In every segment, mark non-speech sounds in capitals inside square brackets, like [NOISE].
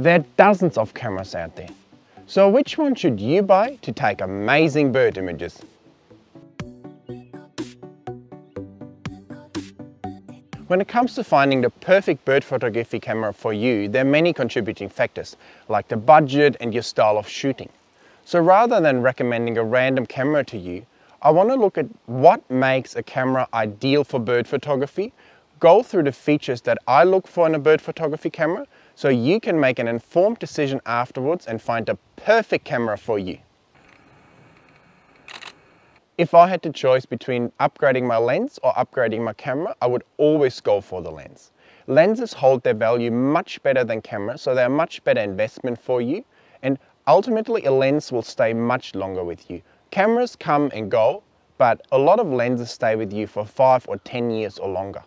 There are dozens of cameras out there. So which one should you buy to take amazing bird images? When it comes to finding the perfect bird photography camera for you, there are many contributing factors, like the budget and your style of shooting. So rather than recommending a random camera to you, I want to look at what makes a camera ideal for bird photography, go through the features that I look for in a bird photography camera, so you can make an informed decision afterwards and find the perfect camera for you. If I had the choice between upgrading my lens or upgrading my camera, I would always go for the lens. Lenses hold their value much better than cameras, so they're a much better investment for you. And ultimately, a lens will stay much longer with you. Cameras come and go, but a lot of lenses stay with you for five or 10 years or longer.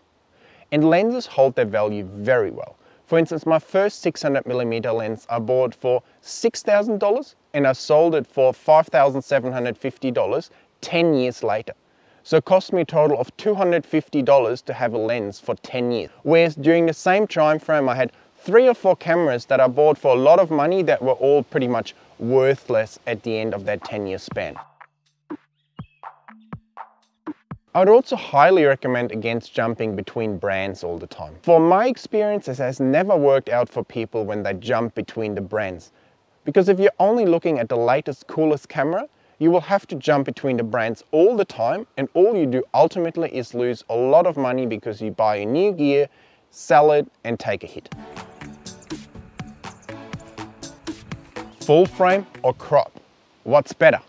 And lenses hold their value very well. For instance, my first 600mm lens I bought for $6,000 and I sold it for $5,750 10 years later. So it cost me a total of $250 to have a lens for 10 years. Whereas during the same time frame I had three or four cameras that I bought for a lot of money that were all pretty much worthless at the end of that 10 year span. I would also highly recommend against jumping between brands all the time. For my experience, this has never worked out for people when they jump between the brands. Because if you're only looking at the latest, coolest camera, you will have to jump between the brands all the time and all you do ultimately is lose a lot of money because you buy a new gear, sell it and take a hit. Full frame or crop? What's better?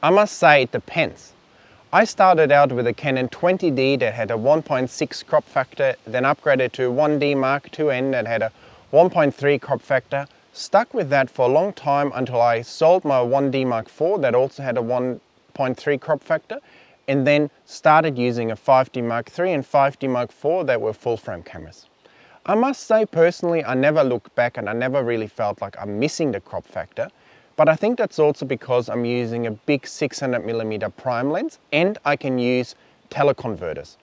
I must say it depends. I started out with a Canon 20D that had a 1.6 crop factor, then upgraded to a 1D Mark IIN that had a 1.3 crop factor, Stuck with that for a long time until I sold my 1D Mark IV that also had a 1.3 crop factor and then started using a 5D Mark III and 5D Mark IV that were full frame cameras. I must say personally I never looked back and I never really felt like I'm missing the crop factor but I think that's also because I'm using a big 600 millimeter prime lens and I can use teleconverters.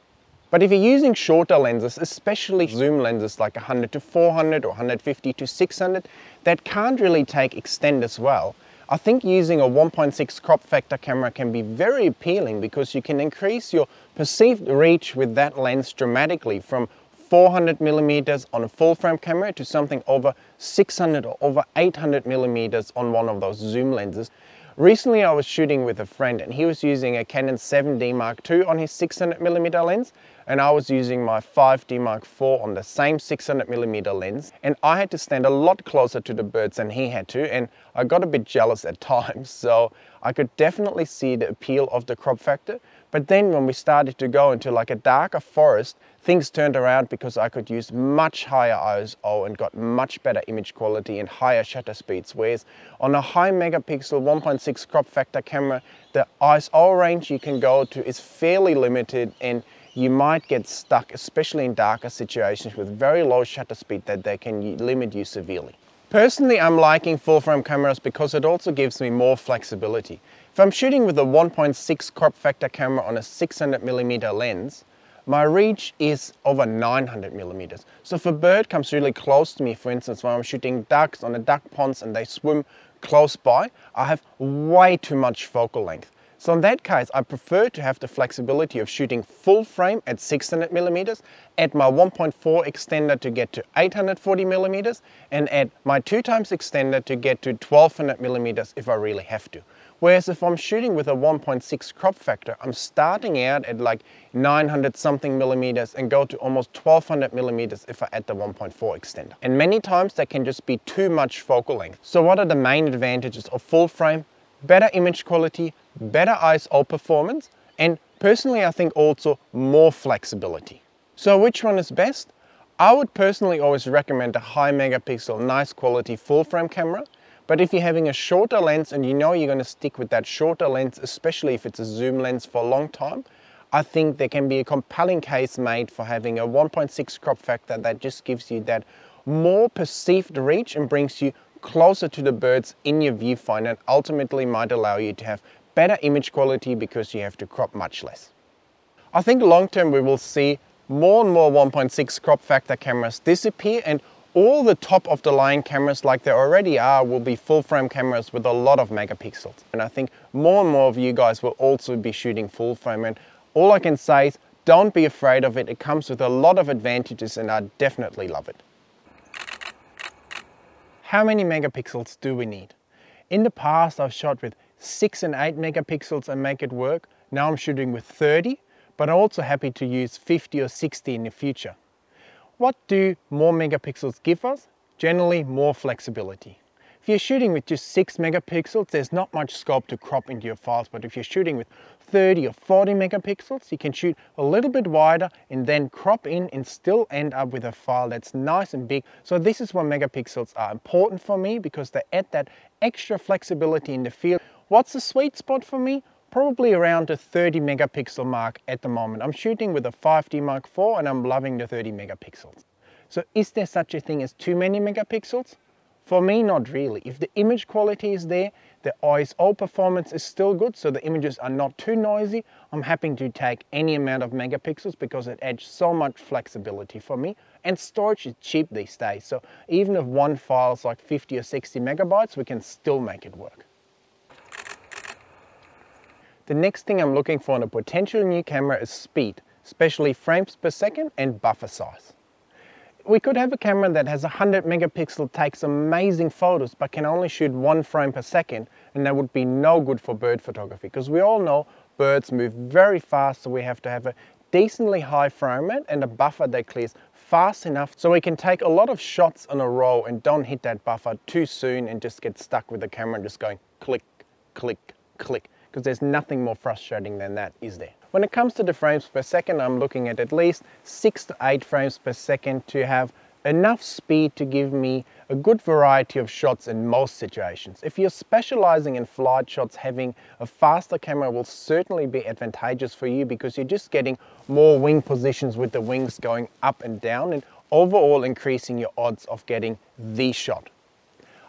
But if you're using shorter lenses, especially zoom lenses like 100 to 400 or 150 to 600, that can't really take extend as well, I think using a 1.6 crop factor camera can be very appealing because you can increase your perceived reach with that lens dramatically from 400 millimeters on a full frame camera to something over 600 or over 800 millimeters on one of those zoom lenses. Recently I was shooting with a friend and he was using a Canon 7D Mark II on his 600 millimeter lens and I was using my 5D Mark IV on the same 600 millimeter lens and I had to stand a lot closer to the birds than he had to and I got a bit jealous at [LAUGHS] times so I could definitely see the appeal of the crop factor but then when we started to go into like a darker forest, things turned around because I could use much higher ISO and got much better image quality and higher shutter speeds. Whereas on a high megapixel 1.6 crop factor camera, the ISO range you can go to is fairly limited and you might get stuck, especially in darker situations with very low shutter speed that they can limit you severely. Personally, I'm liking full frame cameras because it also gives me more flexibility. If I'm shooting with a 1.6 crop factor camera on a 600mm lens, my reach is over 900 millimeters. So if a bird comes really close to me, for instance, when I'm shooting ducks on a duck ponds and they swim close by, I have way too much focal length. So in that case, I prefer to have the flexibility of shooting full frame at 600 millimeters, add my 1.4 extender to get to 840 millimeters, and add my 2 times extender to get to 1200 millimeters if I really have to. Whereas if I'm shooting with a 1.6 crop factor, I'm starting out at like 900 something millimeters and go to almost 1200 millimeters if I add the 1.4 extender. And many times that can just be too much focal length. So what are the main advantages of full frame? Better image quality, better ISO performance, and personally I think also more flexibility. So which one is best? I would personally always recommend a high megapixel, nice quality full frame camera. But if you're having a shorter lens and you know you're going to stick with that shorter lens, especially if it's a zoom lens for a long time, I think there can be a compelling case made for having a 1.6 crop factor that just gives you that more perceived reach and brings you closer to the birds in your viewfinder and ultimately might allow you to have better image quality because you have to crop much less. I think long term we will see more and more 1.6 crop factor cameras disappear and all the top of the line cameras like there already are will be full frame cameras with a lot of megapixels. And I think more and more of you guys will also be shooting full frame and all I can say is don't be afraid of it. It comes with a lot of advantages and I definitely love it. How many megapixels do we need? In the past I've shot with 6 and 8 megapixels and make it work. Now I'm shooting with 30 but I'm also happy to use 50 or 60 in the future. What do more megapixels give us? Generally more flexibility. If you're shooting with just 6 megapixels, there's not much scope to crop into your files, but if you're shooting with 30 or 40 megapixels, you can shoot a little bit wider and then crop in and still end up with a file that's nice and big. So this is why megapixels are important for me because they add that extra flexibility in the field. What's the sweet spot for me? Probably around the 30 megapixel mark at the moment. I'm shooting with a 5D Mark IV and I'm loving the 30 megapixels. So is there such a thing as too many megapixels? For me, not really. If the image quality is there, the ISO performance is still good, so the images are not too noisy, I'm happy to take any amount of megapixels because it adds so much flexibility for me. And storage is cheap these days, so even if one file is like 50 or 60 megabytes, we can still make it work. The next thing I'm looking for in a potential new camera is speed, especially frames per second and buffer size. We could have a camera that has 100 megapixel, takes amazing photos, but can only shoot one frame per second, and that would be no good for bird photography, because we all know birds move very fast, so we have to have a decently high frame rate and a buffer that clears fast enough so we can take a lot of shots in a row and don't hit that buffer too soon and just get stuck with the camera just going click, click, click, because there's nothing more frustrating than that, is there? When it comes to the frames per second, I'm looking at at least six to eight frames per second to have enough speed to give me a good variety of shots in most situations. If you're specializing in flight shots, having a faster camera will certainly be advantageous for you because you're just getting more wing positions with the wings going up and down and overall increasing your odds of getting the shot.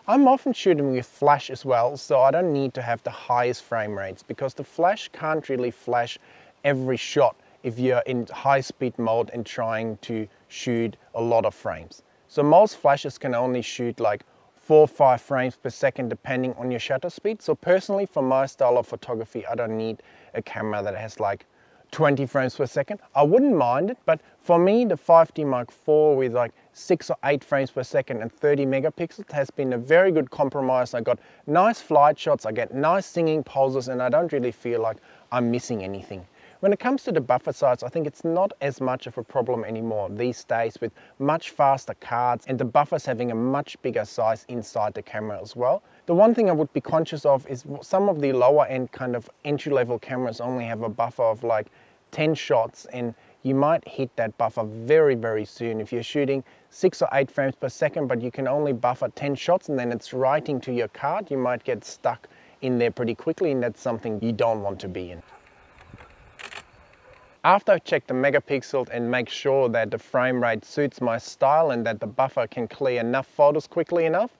I'm often shooting with flash as well, so I don't need to have the highest frame rates because the flash can't really flash every shot if you're in high speed mode and trying to shoot a lot of frames. So most flashes can only shoot like four or five frames per second depending on your shutter speed. So personally for my style of photography, I don't need a camera that has like 20 frames per second. I wouldn't mind it, but for me, the 5D Mark IV with like six or eight frames per second and 30 megapixels has been a very good compromise. I got nice flight shots, I get nice singing poses, and I don't really feel like I'm missing anything. When it comes to the buffer size, I think it's not as much of a problem anymore these days with much faster cards and the buffers having a much bigger size inside the camera as well. The one thing I would be conscious of is some of the lower end kind of entry level cameras only have a buffer of like 10 shots and you might hit that buffer very, very soon. If you're shooting six or eight frames per second, but you can only buffer 10 shots and then it's writing to your card, you might get stuck in there pretty quickly and that's something you don't want to be in. After I check the megapixel and make sure that the frame rate suits my style and that the buffer can clear enough photos quickly enough,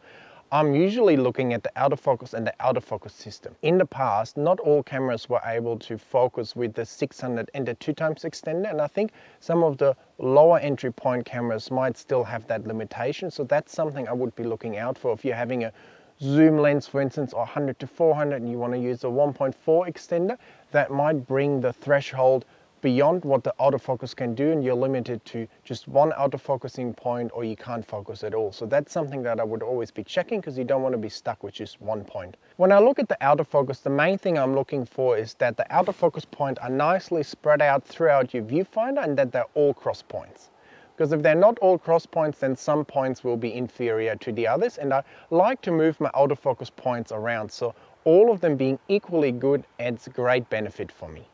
I'm usually looking at the autofocus and the autofocus system. In the past, not all cameras were able to focus with the 600 and the 2 times extender and I think some of the lower entry point cameras might still have that limitation so that's something I would be looking out for if you're having a zoom lens for instance or 100 to 400 and you want to use a 1.4 extender that might bring the threshold beyond what the autofocus can do and you're limited to just one autofocusing point or you can't focus at all. So that's something that I would always be checking because you don't want to be stuck with just one point. When I look at the autofocus, the main thing I'm looking for is that the autofocus point are nicely spread out throughout your viewfinder and that they're all cross points. Because if they're not all cross points, then some points will be inferior to the others. And I like to move my autofocus points around. So all of them being equally good adds great benefit for me.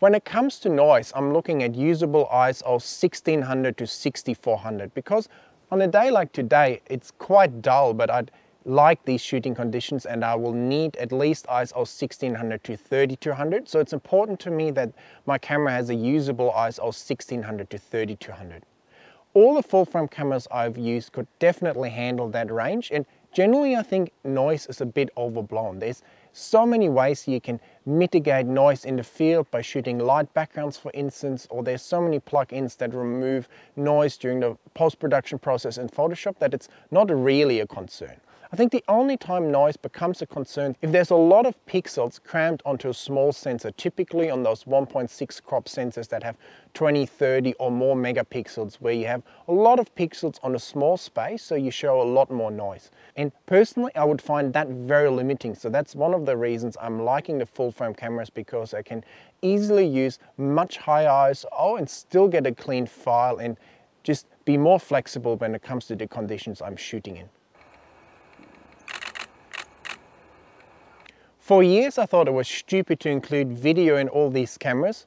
When it comes to noise, I'm looking at usable ISO 1600 to 6400 because on a day like today, it's quite dull, but I'd like these shooting conditions and I will need at least ISO 1600 to 3200. So it's important to me that my camera has a usable ISO 1600 to 3200. all the full frame cameras I've used could definitely handle that range and generally I think noise is a bit overblown. There's so many ways you can mitigate noise in the field by shooting light backgrounds for instance or there's so many plugins that remove noise during the post-production process in Photoshop that it's not really a concern. I think the only time noise becomes a concern if there's a lot of pixels crammed onto a small sensor, typically on those 1.6 crop sensors that have 20, 30 or more megapixels where you have a lot of pixels on a small space so you show a lot more noise. And personally I would find that very limiting so that's one of the reasons I'm liking the full frame cameras because I can easily use much higher ISO oh, and still get a clean file and just be more flexible when it comes to the conditions I'm shooting in. For years I thought it was stupid to include video in all these cameras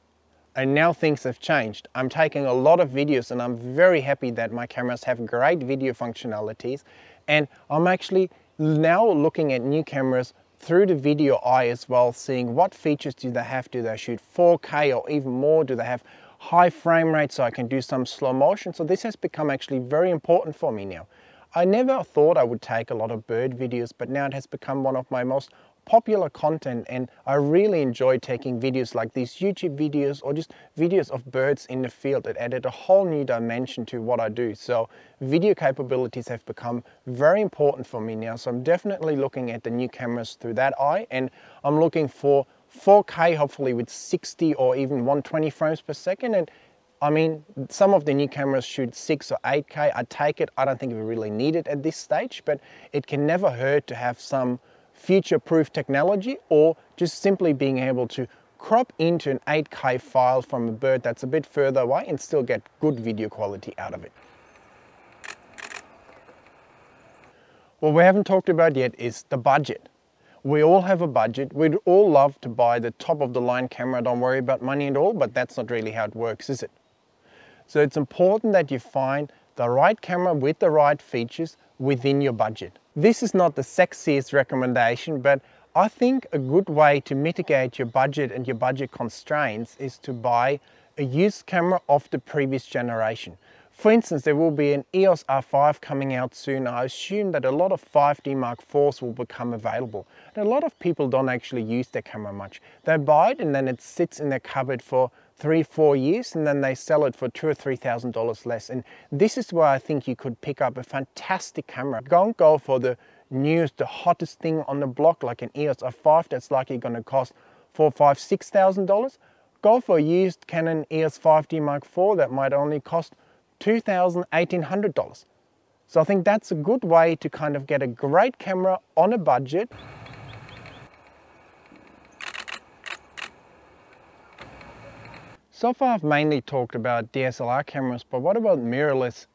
and now things have changed. I'm taking a lot of videos and I'm very happy that my cameras have great video functionalities and I'm actually now looking at new cameras through the video eye as well, seeing what features do they have, do they shoot 4K or even more, do they have high frame rate so I can do some slow motion. So this has become actually very important for me now. I never thought I would take a lot of bird videos, but now it has become one of my most popular content and I really enjoy taking videos like these YouTube videos or just videos of birds in the field. It added a whole new dimension to what I do. So video capabilities have become very important for me now. So I'm definitely looking at the new cameras through that eye and I'm looking for 4K hopefully with 60 or even 120 frames per second and I mean, some of the new cameras shoot 6 or 8K. I take it. I don't think we really need it at this stage, but it can never hurt to have some future-proof technology or just simply being able to crop into an 8K file from a bird that's a bit further away and still get good video quality out of it. What we haven't talked about yet is the budget. We all have a budget. We'd all love to buy the top of the line camera, don't worry about money at all, but that's not really how it works, is it? So it's important that you find the right camera with the right features within your budget. This is not the sexiest recommendation, but I think a good way to mitigate your budget and your budget constraints is to buy a used camera of the previous generation. For instance, there will be an EOS R5 coming out soon. I assume that a lot of 5D Mark IVs will become available. And a lot of people don't actually use their camera much. They buy it and then it sits in their cupboard for three, four years and then they sell it for two or three thousand dollars less. And this is why I think you could pick up a fantastic camera. Don't go for the newest, the hottest thing on the block like an EOS R5 that's likely going to cost four, five, six thousand dollars. Go for a used Canon EOS 5D Mark IV that might only cost $2,000, $1,800. So I think that's a good way to kind of get a great camera on a budget So far I've mainly talked about DSLR cameras, but what about mirrorless?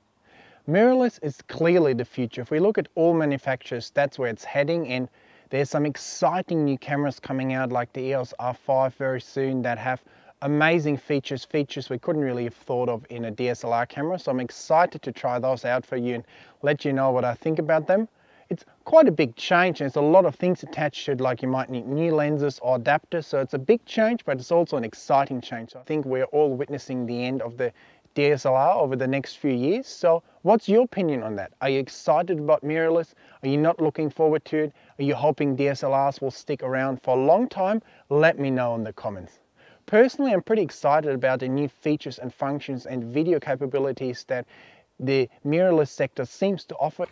Mirrorless is clearly the future. If we look at all manufacturers, that's where it's heading and there's some exciting new cameras coming out like the EOS R5 very soon that have amazing features, features we couldn't really have thought of in a DSLR camera. So I'm excited to try those out for you and let you know what I think about them it's quite a big change there's a lot of things attached to it like you might need new lenses or adapters so it's a big change but it's also an exciting change. I think we're all witnessing the end of the DSLR over the next few years. So what's your opinion on that? Are you excited about mirrorless? Are you not looking forward to it? Are you hoping DSLRs will stick around for a long time? Let me know in the comments. Personally, I'm pretty excited about the new features and functions and video capabilities that the mirrorless sector seems to offer.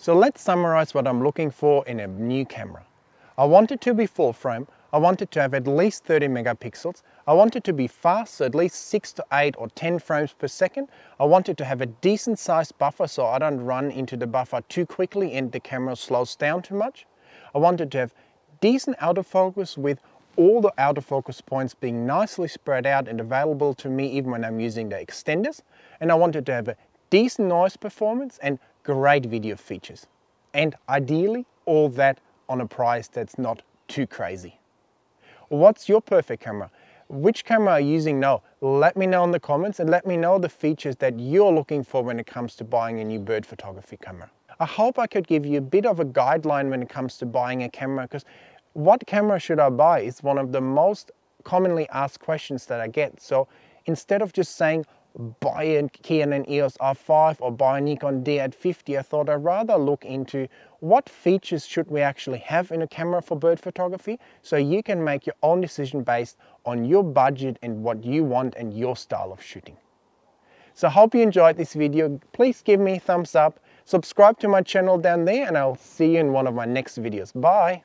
So let's summarize what I'm looking for in a new camera. I want it to be full frame, I want it to have at least 30 megapixels, I want it to be fast, so at least 6 to 8 or 10 frames per second, I want it to have a decent sized buffer so I don't run into the buffer too quickly and the camera slows down too much. I want it to have decent autofocus with all the autofocus points being nicely spread out and available to me even when I'm using the extenders. And I want it to have a decent noise performance and great video features. And ideally, all that on a price that's not too crazy. What's your perfect camera? Which camera are you using now? Let me know in the comments and let me know the features that you're looking for when it comes to buying a new bird photography camera. I hope I could give you a bit of a guideline when it comes to buying a camera because what camera should I buy is one of the most commonly asked questions that I get. So instead of just saying buy a Canon EOS R5 or buy a Nikon D850, I thought I'd rather look into what features should we actually have in a camera for bird photography so you can make your own decision based on your budget and what you want and your style of shooting. So hope you enjoyed this video. Please give me a thumbs up, subscribe to my channel down there and I'll see you in one of my next videos. Bye!